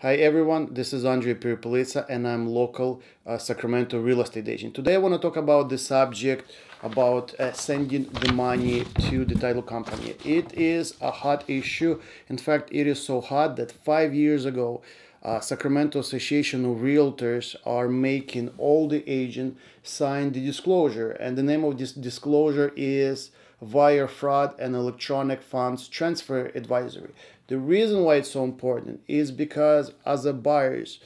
Hi everyone, this is Andrey Perepelitsa and I'm local uh, Sacramento real estate agent. Today I want to talk about the subject about uh, sending the money to the title company. It is a hot issue. In fact, it is so hot that five years ago, uh, Sacramento Association of Realtors are making all the agent sign the disclosure and the name of this disclosure is wire fraud and electronic funds transfer advisory. The reason why it's so important is because as a buyers,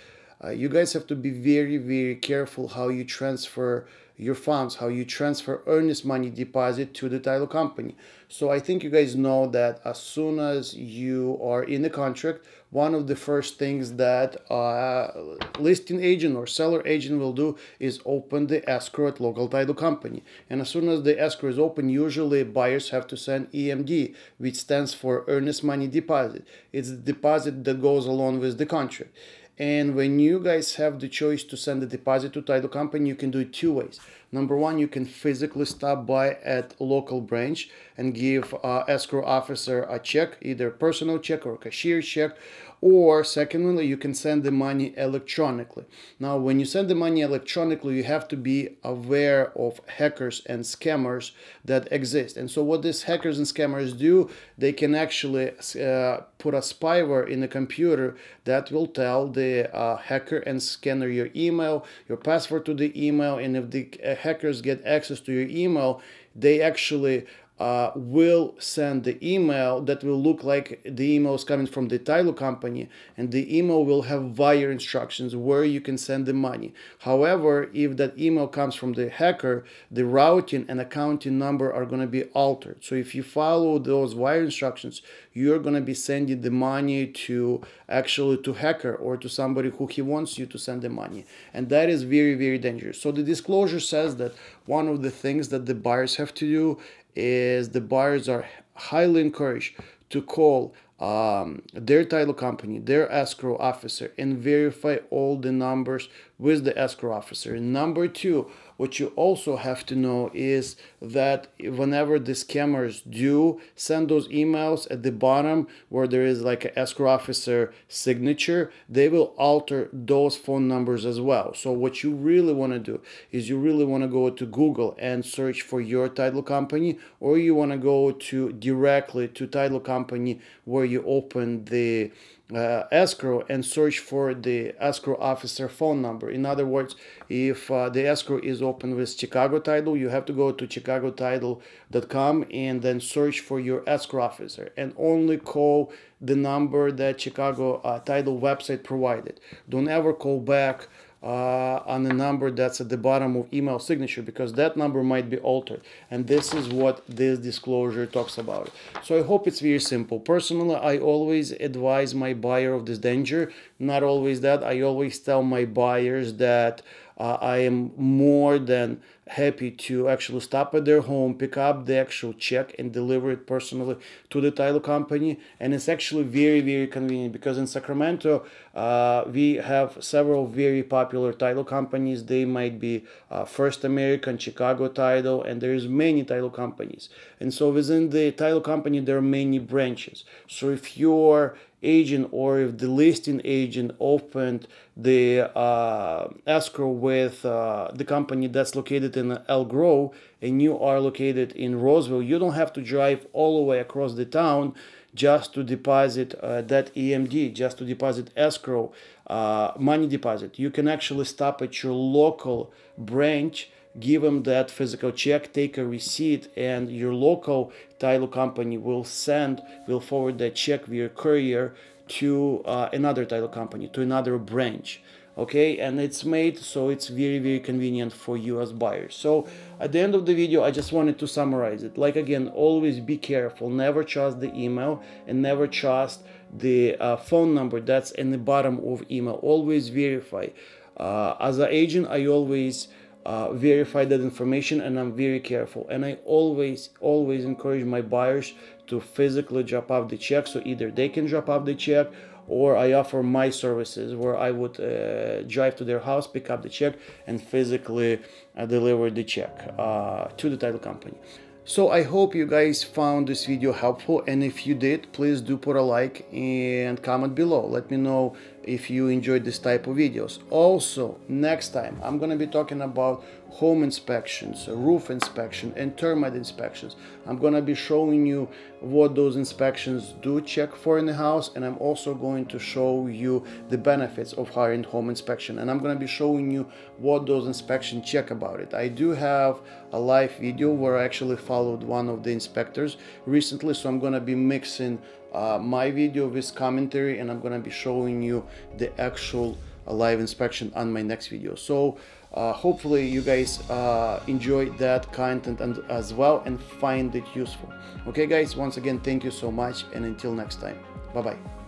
uh, you guys have to be very, very careful how you transfer your funds, how you transfer earnest money deposit to the title company. So I think you guys know that as soon as you are in the contract, one of the first things that uh, listing agent or seller agent will do is open the escrow at local title company. And as soon as the escrow is open, usually buyers have to send EMD, which stands for earnest money deposit. It's the deposit that goes along with the contract. And when you guys have the choice to send a deposit to title company, you can do it two ways. Number one, you can physically stop by at local branch and give uh, escrow officer a check, either personal check or cashier check, or secondly, you can send the money electronically. Now, when you send the money electronically, you have to be aware of hackers and scammers that exist. And so what these hackers and scammers do, they can actually uh, put a spyware in the computer that will tell the uh, hacker and scanner your email, your password to the email, and if the uh, hackers get access to your email, they actually uh, will send the email that will look like the email is coming from the title company and the email will have wire instructions where you can send the money. However, if that email comes from the hacker, the routing and accounting number are going to be altered. So if you follow those wire instructions, you're going to be sending the money to actually to hacker or to somebody who he wants you to send the money. And that is very, very dangerous. So the disclosure says that one of the things that the buyers have to do is the buyers are highly encouraged to call um, their title company, their escrow officer, and verify all the numbers with the escrow officer. Number two, what you also have to know is that whenever the scammers do send those emails at the bottom where there is like an escrow officer signature, they will alter those phone numbers as well. So what you really want to do is you really want to go to Google and search for your title company or you want to go to directly to title company where you open the uh, escrow and search for the escrow officer phone number. In other words, if uh, the escrow is open with Chicago Title, you have to go to chicagotitle.com and then search for your escrow officer and only call the number that Chicago uh, Title website provided. Don't ever call back uh, on a number that's at the bottom of email signature because that number might be altered. And this is what this disclosure talks about. So i hope it's very simple. Personally i always advise my buyer of this danger not always that i always tell my buyers that uh, I am more than happy to actually stop at their home, pick up the actual check and deliver it personally to the title company. And it's actually very, very convenient because in Sacramento, uh, we have several very popular title companies. They might be uh, First American, Chicago Title, and there's many title companies. And so within the title company, there are many branches. So if you're agent or if the listing agent opened the uh, escrow with uh, the company that's located in Elk Grove and you are located in Roseville, you don't have to drive all the way across the town just to deposit uh, that EMD, just to deposit escrow uh, money deposit. You can actually stop at your local branch give them that physical check, take a receipt, and your local title company will send, will forward that check via courier to uh, another title company, to another branch. Okay, and it's made so it's very, very convenient for you as buyers. So at the end of the video, I just wanted to summarize it. Like again, always be careful, never trust the email and never trust the uh, phone number that's in the bottom of email. Always verify. Uh, as an agent, I always uh, verify that information and I'm very careful. And I always, always encourage my buyers to physically drop off the check. So either they can drop off the check or I offer my services where I would uh, drive to their house, pick up the check and physically uh, deliver the check uh, to the title company. So I hope you guys found this video helpful and if you did, please do put a like and comment below. Let me know if you enjoyed this type of videos. Also, next time I'm gonna be talking about home inspections, roof inspection and termite inspections. I'm gonna be showing you what those inspections do check for in the house and I'm also going to show you the benefits of hiring home inspection and I'm gonna be showing you what those inspections check about it. I do have a live video where I actually followed one of the inspectors recently so I'm gonna be mixing uh, my video with commentary and I'm gonna be showing you the actual uh, live inspection on my next video. So uh, hopefully you guys uh, enjoyed that content and as well and find it useful. Okay guys once again thank you so much and until next time. Bye bye